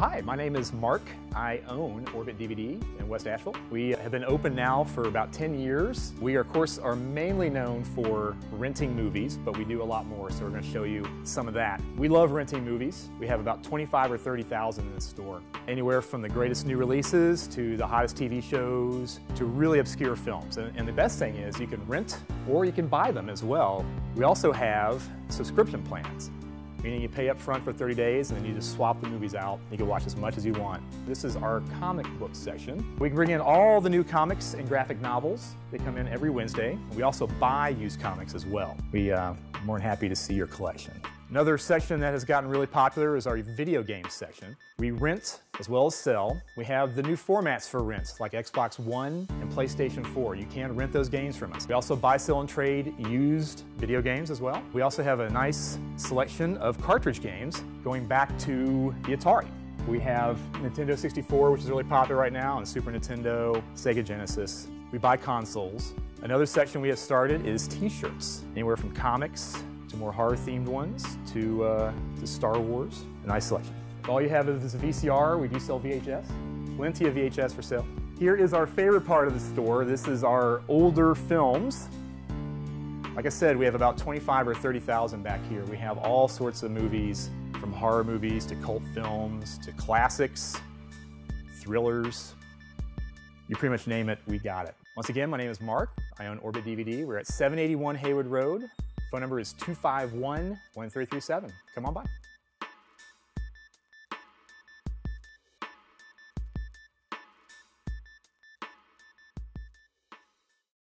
Hi, my name is Mark. I own Orbit DVD in West Asheville. We have been open now for about 10 years. We, of course, are mainly known for renting movies, but we do a lot more, so we're going to show you some of that. We love renting movies. We have about 25 or 30,000 in the store. Anywhere from the greatest new releases to the hottest TV shows to really obscure films. And, and the best thing is you can rent or you can buy them as well. We also have subscription plans meaning you pay up front for 30 days and then you just swap the movies out. You can watch as much as you want. This is our comic book section. We can bring in all the new comics and graphic novels. They come in every Wednesday. We also buy used comics as well. We uh, are more than happy to see your collection. Another section that has gotten really popular is our video games section. We rent as well as sell. We have the new formats for rents like Xbox One and PlayStation 4. You can rent those games from us. We also buy, sell, and trade used video games as well. We also have a nice selection of cartridge games going back to the Atari. We have Nintendo 64, which is really popular right now, and Super Nintendo, Sega Genesis. We buy consoles. Another section we have started is t-shirts, anywhere from comics to more horror-themed ones, to, uh, to Star Wars. A nice selection. All you have is a VCR, we do sell VHS. Plenty of VHS for sale. Here is our favorite part of the store. This is our older films. Like I said, we have about 25 or 30,000 back here. We have all sorts of movies, from horror movies to cult films to classics, thrillers. You pretty much name it, we got it. Once again, my name is Mark. I own Orbit DVD. We're at 781 Haywood Road. Phone number is 251 1337. Come on by.